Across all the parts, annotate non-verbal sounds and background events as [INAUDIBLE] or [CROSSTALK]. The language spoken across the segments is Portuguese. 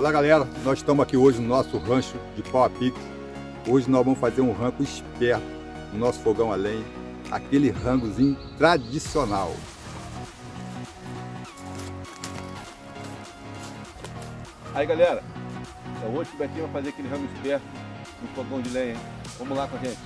Olá galera, nós estamos aqui hoje no nosso rancho de pau a pique. Hoje nós vamos fazer um rango esperto no nosso fogão a lenha, aquele rangozinho tradicional. Aí galera, é hoje que o Betinho vai fazer aquele rango esperto no fogão de lenha. Vamos lá com a gente.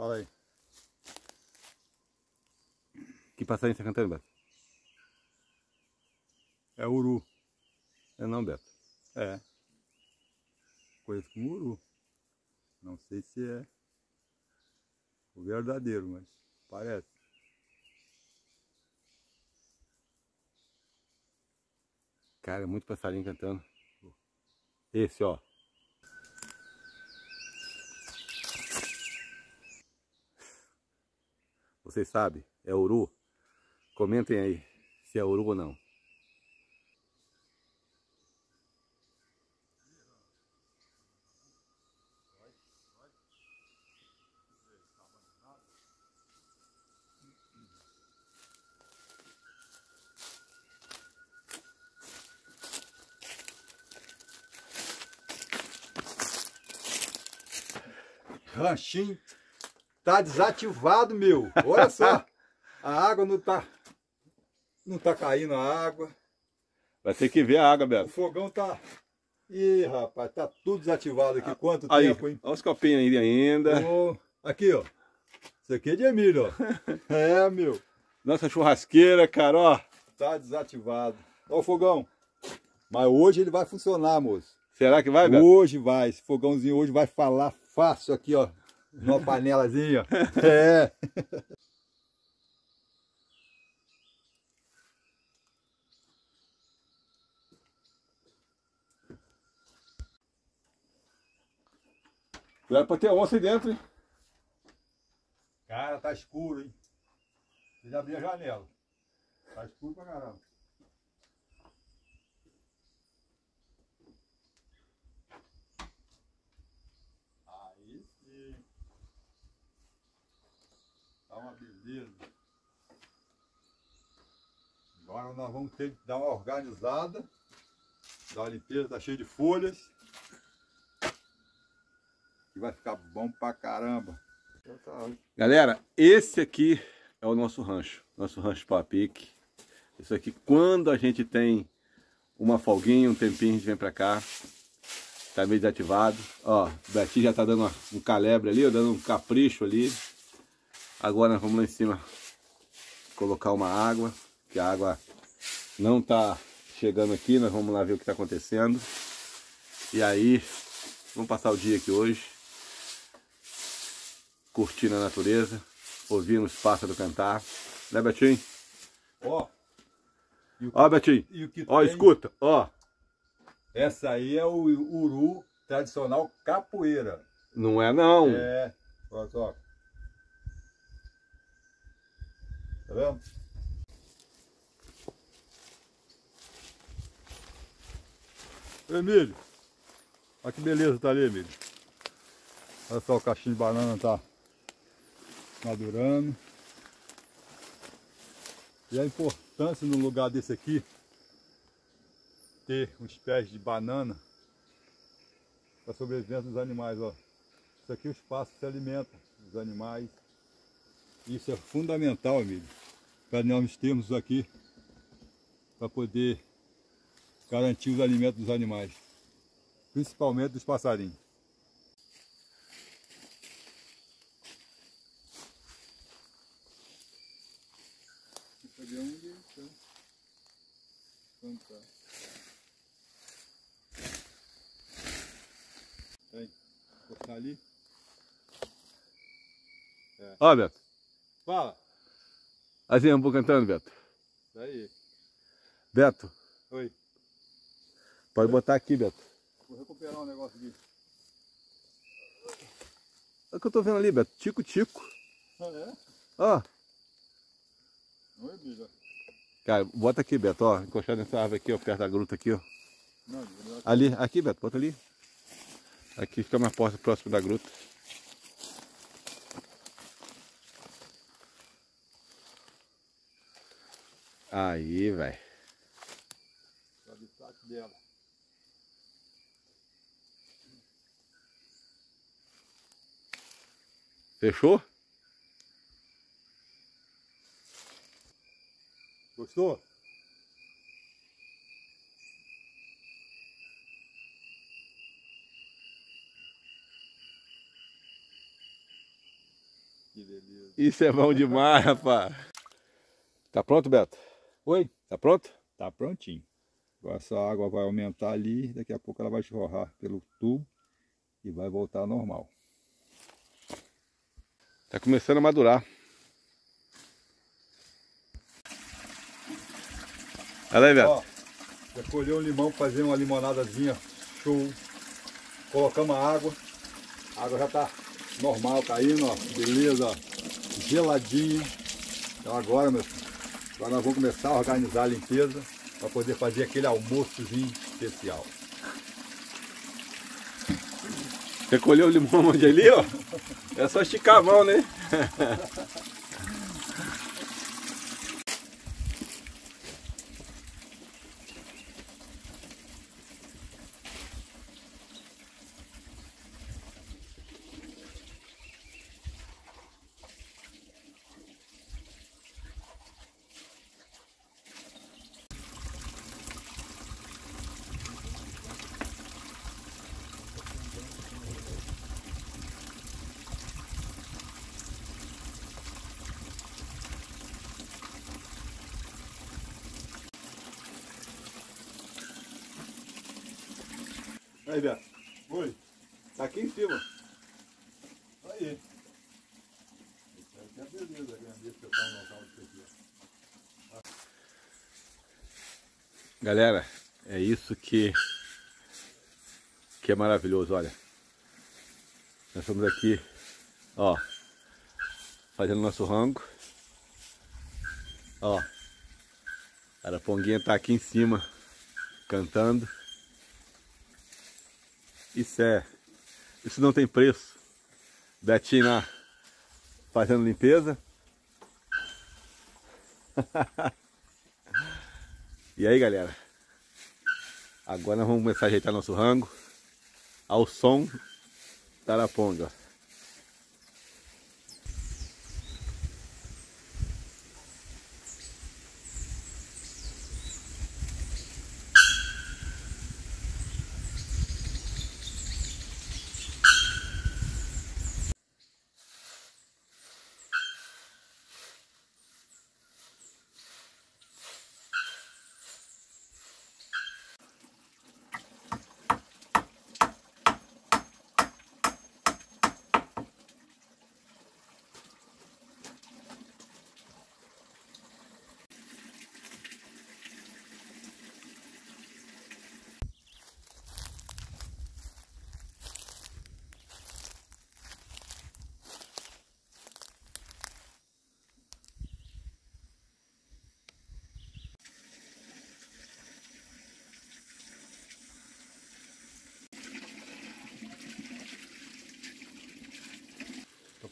Fala aí. Que passarinho você tá cantando, Beto? É uru. É não, Beto. É. Conheço como uru. Não sei se é o verdadeiro, mas parece. Cara, é muito passarinho cantando. Esse, ó. Vocês sabem, é uru? Comentem aí se é uru ou não. Ranchinho tá desativado, meu. Olha só. A água não tá não tá caindo a água. Vai ter que ver a água, O Beto. fogão tá Ih, rapaz, tá tudo desativado aqui. Quanto Aí, tempo, hein? olha os copinhos aí ainda. Ô, aqui, ó. Isso aqui é de Emílio, ó. [LAUGHS] É, meu. Nossa churrasqueira, cara, ó. Tá desativado. Ó o fogão. Mas hoje ele vai funcionar, moço. Será que vai, Beto? Hoje vai. Esse fogãozinho hoje vai falar fácil aqui, ó. Numa panelazinha. [LAUGHS] É. Cuidado pra ter onça aí dentro, hein? Cara, tá escuro, hein? Precisa abrir a janela. Tá escuro pra caramba. Aí sim. Tá uma beleza. Agora nós vamos ter que dar uma organizada. Dar uma limpeza, tá cheio de folhas. Que vai ficar bom pra caramba. Galera, esse aqui é o nosso rancho, nosso rancho Papique. Isso aqui, quando a gente tem uma folguinha, um tempinho, a gente vem pra cá. Tá meio desativado. Ó, o Betinho já tá dando um calebre ali, ó, dando um capricho ali. Agora nós vamos lá em cima colocar uma água, que a água não tá chegando aqui, nós vamos lá ver o que tá acontecendo. E aí, vamos passar o dia aqui hoje curtindo a natureza, ouvindo os pássaros cantar. Né, Betinho? Ó. O que, Ó, Betinho. e o que Ó, tem- escuta. Ó, Essa aí é o uru tradicional capoeira. não é não. É. Olha só. Tá vendo? Emílio. Olha que beleza tá ali, Emílio. Olha só o cachinho de banana tá madurando. E a importância no lugar desse aqui ter uns pés de banana para sobrevivência dos animais, ó. Isso aqui é o espaço que se alimenta dos animais. Isso é fundamental, amigo, para nós termos aqui para poder garantir os alimentos dos animais, principalmente dos passarinhos. Isso Fala. Assim, eu vou cantando, Beto. Daí. Beto, Oi. pode botar aqui, Beto. Vou recuperar um negócio aqui. Olha o que eu tô vendo ali, Beto. Tico-tico. Ah, é? Ó. Oi, bicho. Cara, bota aqui, Beto, ó. Encostar nessa árvore aqui, ó, perto da gruta aqui, ó. Não, bicho. Ali, aqui, Beto, bota ali. Aqui fica mais próximo, próximo da gruta. Aí, velho. O habitat dela. Fechou? Gostou? Que beleza. Isso é bom demais, [LAUGHS] rapaz. Tá pronto, Beto? Oi? Tá pronto? Tá prontinho. Agora essa água vai aumentar ali, daqui a pouco ela vai jorrar pelo tubo e vai voltar normal. Tá começando a madurar. Olha aí. Ó, já colheu um limão fazer uma limonadazinha show. Colocamos a água. A água já tá normal caindo, ó. Beleza. Geladinha. Então agora, meu filho, agora nós vamos começar a organizar a limpeza para poder fazer aquele almoçozinho especial. Você colheu o limão onde ali, ó? É só esticar a mão, né? [LAUGHS] Aí, Beto. Oi. Tá aqui em cima. Aí. Que é beleza, né? Deixa eu botar um local disso aqui, ó. Galera, é isso que, que é maravilhoso, olha. Nós estamos aqui, ó, fazendo nosso rango. Ó, a Araponguinha tá aqui em cima, cantando. Isso é, isso não tem preço. Betinho lá, fazendo limpeza. [LAUGHS] E aí, galera? Agora nós vamos começar a ajeitar nosso rango ao som da araponga.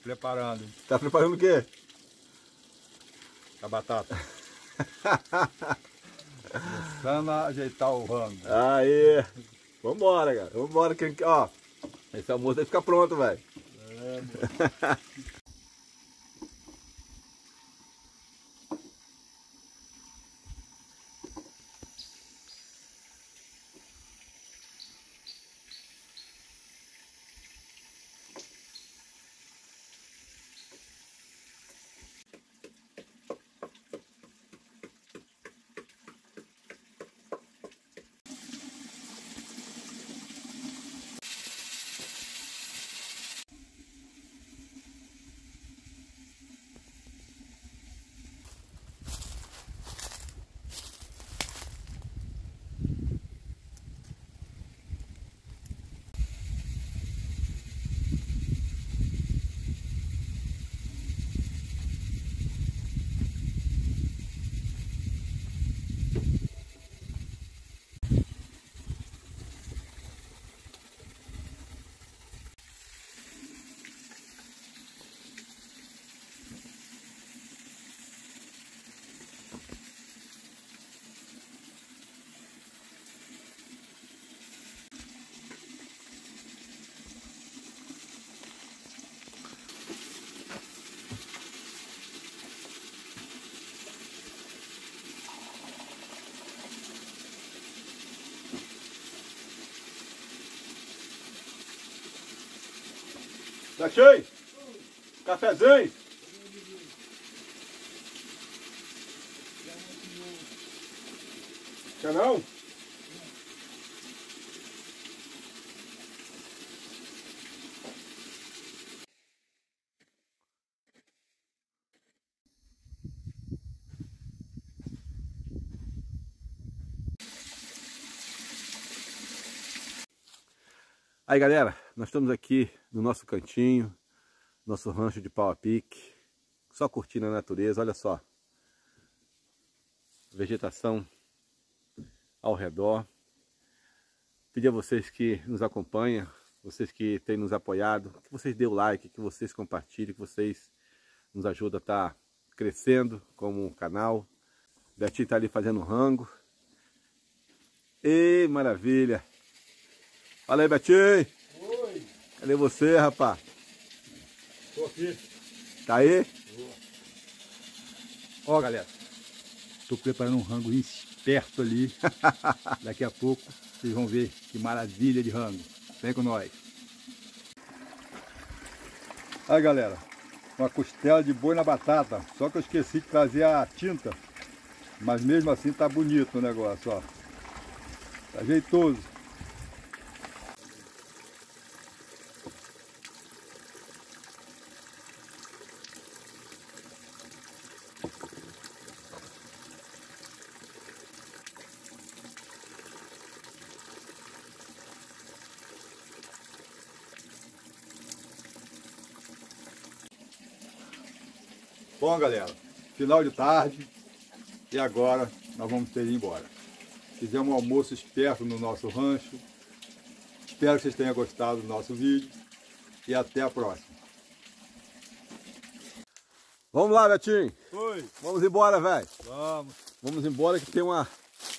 Preparando Tá preparando o quê? a batata. Começando a ajeitar o rango. Aê! Vambora, cara. Vambora, que, ó. Esse almoço vai ficar pronto, velho. É, [LAUGHS] Achei! Cafezinho! Quer não? Aí galera, nós estamos aqui no nosso cantinho, nosso rancho de pau a pique, só curtindo a natureza, olha só. Vegetação ao redor. Pedir a vocês que nos acompanham, vocês que têm nos apoiado, que vocês dêem o like, que vocês compartilhem, que vocês nos ajudem a estar tá crescendo como canal. Betinho está ali fazendo rango. E maravilha! Fala aí, Betinho. Oi. Cadê você, rapaz? Tô aqui. Tá aí? Ó, galera. Tô preparando um rango esperto ali. [LAUGHS] Daqui a pouco vocês vão ver que maravilha de rango. Vem com nós. Aí, galera. Uma costela de boi na batata. Só que eu esqueci de trazer a tinta. Mas mesmo assim tá bonito o negócio, ó. Tá jeitoso. Bom, galera, final de tarde e agora nós vamos ter ir embora. Fizemos um almoço esperto no nosso rancho. Espero que vocês tenham gostado do nosso vídeo e até a próxima. Vamos lá, Betinho. Oi. Vamos embora, velho. Vamos. Vamos embora que tem uma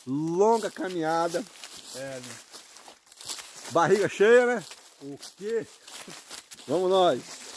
longa caminhada. É, né? Barriga cheia, né? O quê? Vamos nós.